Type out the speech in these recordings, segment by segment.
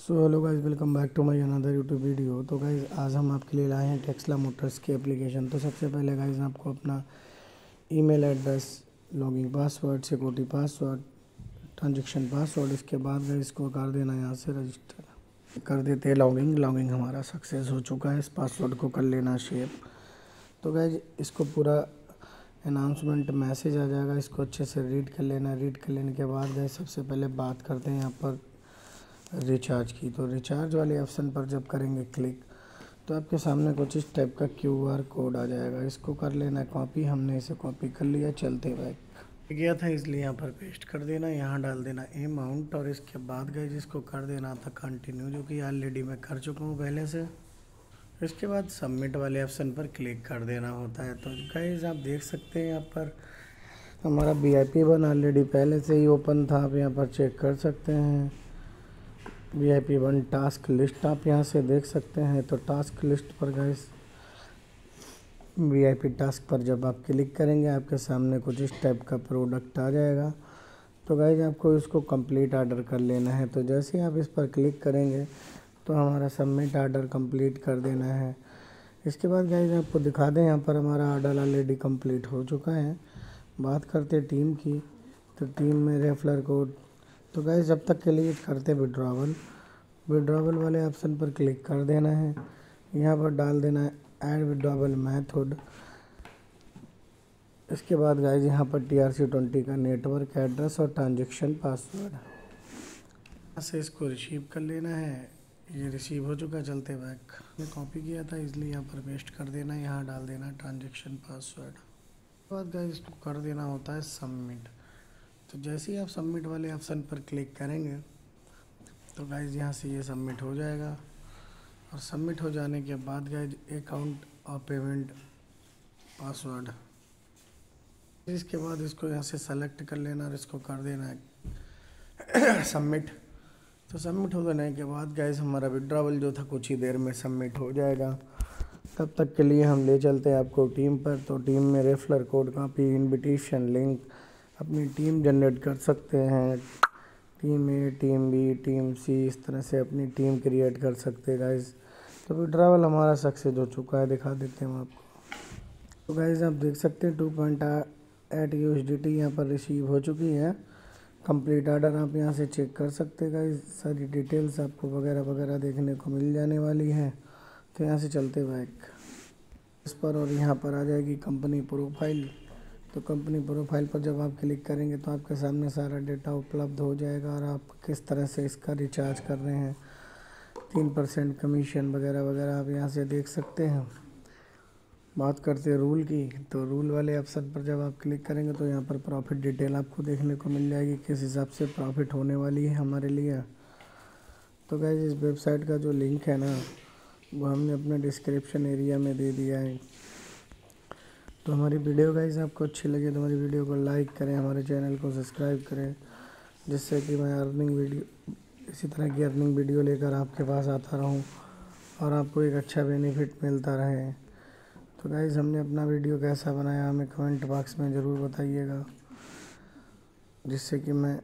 So hello guys welcome back to my another YouTube video तो guys आज हम आपके लिए लाए हैं टेक्सला मोटर्स की एप्लीकेशन तो सबसे पहले गाइज़ आपको अपना email address logging password security password transaction password इसके बाद गाइस को कर देना यहाँ से रजिस्टर कर देते हैं लॉगिंग लॉगिंग हमारा सक्सेस हो चुका है। इस पासवर्ड को कर लेना शेप तो गाइज़ इसको पूरा अनाउंसमेंट मैसेज आ जाएगा। इसको अच्छे से रीड कर लेना। रीड कर लेने के बाद गए सबसे पहले बात करते हैं यहाँ पर। रिचार्ज की। तो रिचार्ज वाले ऑप्शन पर जब करेंगे क्लिक तो आपके सामने कुछ इस टाइप का क्यू आर कोड आ जाएगा। इसको कर लेना कॉपी हमने इसे कॉपी कर लिया, चलते बैक गया था इसलिए यहाँ पर पेस्ट कर देना, यहाँ डाल देना अमाउंट और इसके बाद गए जिसको कर देना था कंटिन्यू जो कि ऑलरेडी मैं कर चुका हूँ पहले से। इसके बाद सबमिट वाले ऑप्शन पर क्लिक कर देना होता है। तो गाइज़ आप देख सकते हैं यहाँ पर हमारा V I P one already पहले से ही ओपन था, आप यहाँ पर चेक कर सकते हैं। V I P one task list आप यहाँ से देख सकते हैं। तो टास्क लिस्ट पर guys V I P task पर जब आप क्लिक करेंगे, आपके सामने कुछ इस टाइप का प्रोडक्ट आ जाएगा। तो गाइज़ आपको इसको कंप्लीट ऑर्डर कर लेना है। तो जैसे ही आप इस पर क्लिक करेंगे तो हमारा सबमिट ऑर्डर कंप्लीट कर देना है। इसके बाद गाइज़ आपको दिखा दें, यहाँ पर हमारा ऑर्डर ऑलरेडी कंप्लीट हो चुका है। बात करते टीम की। तो टीम में रेफलर कोड तो गाइज़ जब तक के लिए करते विड्रावल विड्रावल वाले ऑप्शन पर क्लिक कर देना है। यहाँ पर डाल देना है एड विड्रॉवल मैथड इसके बाद गाइज़ यहाँ पर टी आर सी ट्वेंटी का नेटवर्क एड्रेस और ट्रांजेक्शन पासवर्ड यहाँ से इसको रिसीव कर लेना है। ये रिसीव हो चुका चलते बैक मैं कॉपी किया था, इसलिए यहाँ पर पेस्ट कर देना यहाँ डाल देना ट्रांजेक्शन पासवर्ड बाद गाइज़ इसको कर देना होता है सबमिट तो जैसे ही आप सबमिट वाले ऑप्शन पर क्लिक करेंगे तो गाइज़ यहाँ से ये सबमिट हो जाएगा। और सबमिट हो जाने के बाद गाइज़ अकाउंट और पेमेंट पासवर्ड इसके बाद इसको यहाँ से सेलेक्ट कर लेना और इसको कर देना है सबमिट तो सबमिट हो जाने के बाद गाइज़ हमारा विड्रावल जो था कुछ ही देर में सबमिट हो जाएगा। तब तक के लिए हम ले चलते हैं आपको टीम पर। तो टीम में referral code copy invitation link अपनी टीम जनरेट कर सकते हैं। Team A, team B, team C, इस तरह से अपनी टीम क्रिएट कर सकते हैं गाइज़ तो फिर विड्रावल हमारा सक्सेस हो चुका है, दिखा देते हैं हम आपको। तो गाइज़ आप देख सकते हैं two point eight U S D T यहाँ पर रिसीव हो चुकी है। कंप्लीट आर्डर आप यहाँ से चेक कर सकते हैं गाइज़ सारी डिटेल्स आपको वगैरह वगैरह देखने को मिल जाने वाली है। तो यहाँ से चलते बैक इस पर और यहाँ पर आ जाएगी कंपनी प्रोफ़ाइल तो कंपनी प्रोफ़ाइल पर जब आप क्लिक करेंगे तो आपके सामने सारा डेटा उपलब्ध हो जाएगा और आप किस तरह से इसका रिचार्ज कर रहे हैं। तीन परसेंट कमीशन वगैरह वगैरह आप यहाँ से देख सकते हैं। बात करते हैं रूल की तो रूल वाले ऑप्शन पर जब आप क्लिक करेंगे तो यहाँ पर प्रॉफिट डिटेल आपको देखने को मिल जाएगी, किस हिसाब से प्रॉफिट होने वाली है हमारे लिए। तो गैस इस वेबसाइट का जो लिंक है ना, वो हमने अपने डिस्क्रिप्शन एरिया में दे दिया है। तो हमारी वीडियो गाइज़ आपको अच्छी लगे तो हमारी वीडियो को लाइक करें, हमारे चैनल को सब्सक्राइब करें, जिससे कि मैं अर्निंग वीडियो इसी तरह की अर्निंग वीडियो लेकर आपके पास आता रहूँ और आपको एक अच्छा बेनिफिट मिलता रहे। तो गाइज़ हमने अपना वीडियो कैसा बनाया हमें कमेंट बॉक्स में ज़रूर बताइएगा, जिससे कि मैं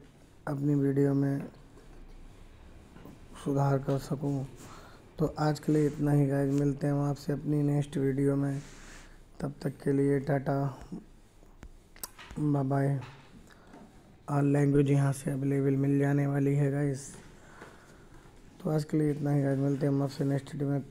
अपनी वीडियो में सुधार कर सकूँ। तो आज के लिए इतना ही गाइज़ मिलते हैं हम आपसे अपनी नेक्स्ट वीडियो में। तब तक के लिए टाटा बाय बाय और लैंग्वेज यहाँ से अवेलेबल मिल जाने वाली है गाइस तो आज के लिए इतना ही गाइस मिलते हैं हम आपसे नेक्स्ट वीडियो में।